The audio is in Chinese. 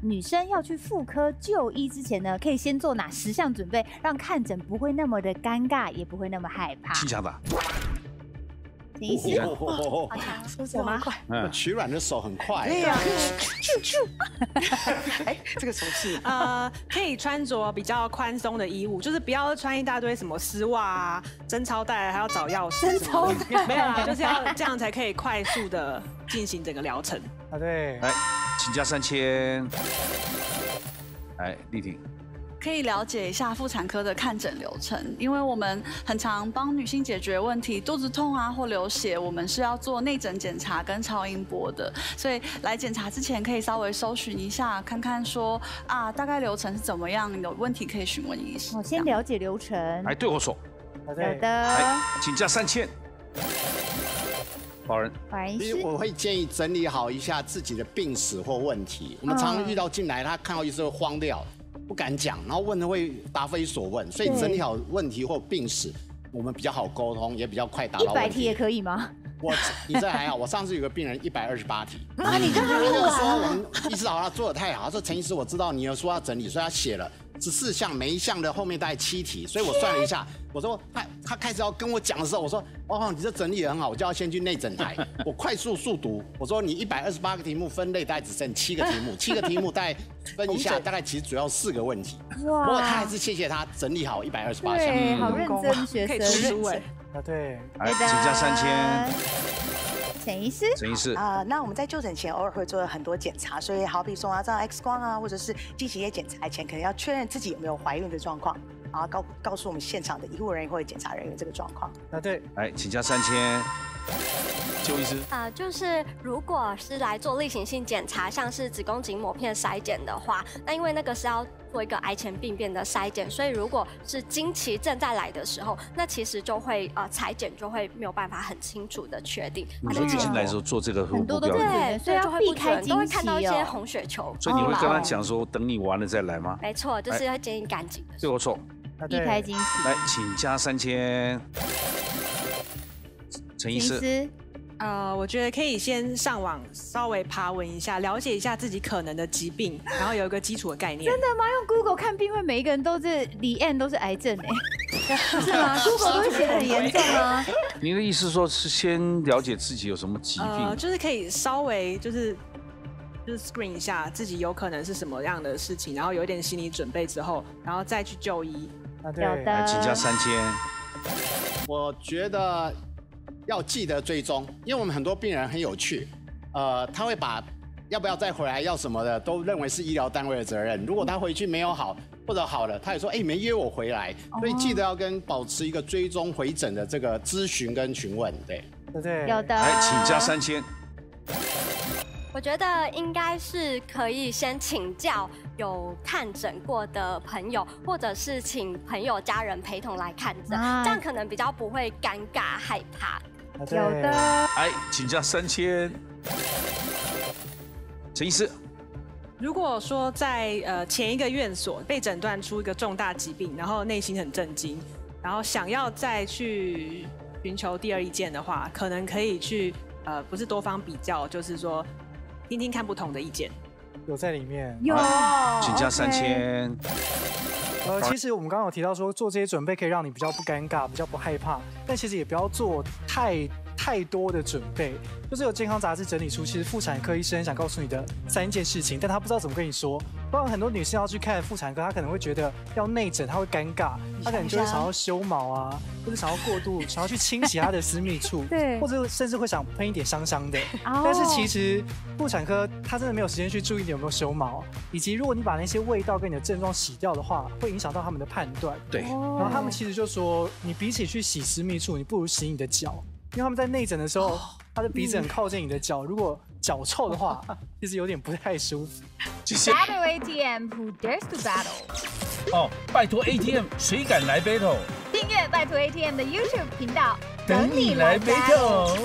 女生要去妇科就医之前呢，可以先做哪十项准备，让看诊不会那么的尴尬，也不会那么害怕？请讲吧。你是哦说什么？嗯，取卵的手很快。对呀，哎，这个手势，呃，可以穿着比较宽松的衣物，就是不要穿一大堆什么丝袜啊、贞操带，还要找钥匙。贞操带没有啦，就是要这样才可以快速的进行整个疗程。啊，对，来，请加三千。来，丽婷。可以了解一下妇产科的看诊流程，因为我们很常帮女性解决问题，肚子痛啊或流血，我们是要做内诊检查跟超音波的，所以来检查之前可以稍微搜寻一下，看看说啊大概流程是怎么样，有问题可以询问医师。我先了解流程。来，对我手。有对，的。来，请加三千。保人。法人其实师，我会建议整理好一下自己的病史或问题。我们常常遇到进来，他看到医生会慌掉，不敢讲，然后问的会答非所问，所以整理好问题或病史，我们比较好沟通，也比较快达到问一百题也。可以吗？我你这还好，我上次有个病人一百二十八题，啊，你看他他就录说我完，们医师好，他做的太好。他说陈医师，我知道你有说要整理，所以他写了十四项，每一项的后面大概七题，所以我算了一下，我说他他开始要跟我讲的时候，我说哦，你这整理得很好，我就要先去内诊台，我快速速读，我说你一百二十八个题目分类大概只剩七个题目，七个题目大概分一下，大概其实主要四个问题。哇不过他还是谢谢他整理好一百二十八项。对，好认真学可以出生。书哎。啊，对，来，请加三千。潜医师，沈医师。啊，那我们在就诊前偶尔会做很多检查，所以好比说啊，照 X 光啊，或者是进行一些检查前，可能要确认自己有没有怀孕的状况，然后告告诉我们现场的医护人员或者检查人员这个状况。那，对，来，请加三千。邱医师。啊，就是如果是来做例行性检查，像是子宫颈抹片筛检的话，那因为那个是要做一个癌前病变的筛检，所以如果是经期正在来的时候，那其实就会呃裁剪就会没有办法很清楚的确定。你说月经来的时候做这个很多不标准，都对，所以就会不避开准都会看到一些哦。红血球。所以你会跟他哦讲说，等你完了再来吗？没错，就是要建议赶紧的。对我手。啊，避开对，经期。来，请加三千。陈医师。呃，我觉得可以先上网稍微爬文一下，了解一下自己可能的疾病，然后有一个基础的概念。真的吗？用 Google 看病会每一个人都是李 N 都是癌症哎，是吗？Google 都会写的很严重啊。您的意思说是先了解自己有什么疾呃，病？就是可以稍微就是就是 screen 一下自己有可能是什么样的事情，然后有一点心理准备之后，然后再去就医。啊，对，请加的。三千。我觉得要记得追踪，因为我们很多病人很有趣，呃，他会把要不要再回来要什么的，都认为是医疗单位的责任。如果他回去没有好或者好了，他也说，哎、没约我回来，所以记得要跟保持一个追踪回诊的这个咨询跟询问，对。对对，有的。来，请加三千。我觉得应该是可以先请教有看诊过的朋友，或者是请朋友家人陪同来看诊，啊这样可能比较不会尴尬害怕。有的。哎，请加三千。陈医师。如果说在呃前一个院所被诊断出一个重大疾病，然后内心很震惊，然后想要再去寻求第二意见的话，可能可以去呃不是多方比较，就是说听听看不同的意见。有在里面。有，请加三。千。呃，其实我们刚刚有提到说，做这些准备可以让你比较不尴尬，比较不害怕，但其实也不要做太太多的准备。就是有健康杂志整理出，其实妇产科医生想告诉你的三件事情，但他不知道怎么跟你说。包括很多女性要去看妇产科，她可能会觉得要内诊，她会尴尬，她可能就会想要修毛啊，或者想要过度，想要去清洗她的私密处，对或者甚至会想喷一点香香的。哦但是其实妇产科她真的没有时间去注意你有没有修毛，以及如果你把那些味道跟你的症状洗掉的话，会影响到他们的判断。对，然后他们其实就说，你比起去洗私密处，你不如洗你的脚，因为他们在内诊的时候，他的鼻子很靠近你的脚，如果脚臭的话，其实有点不太舒服。谢谢。Battle ATM，Who dares to battle？哦，拜托 ATM，谁敢来 battle？订阅拜托 ATM 的 YouTube 频道，等你来 battle。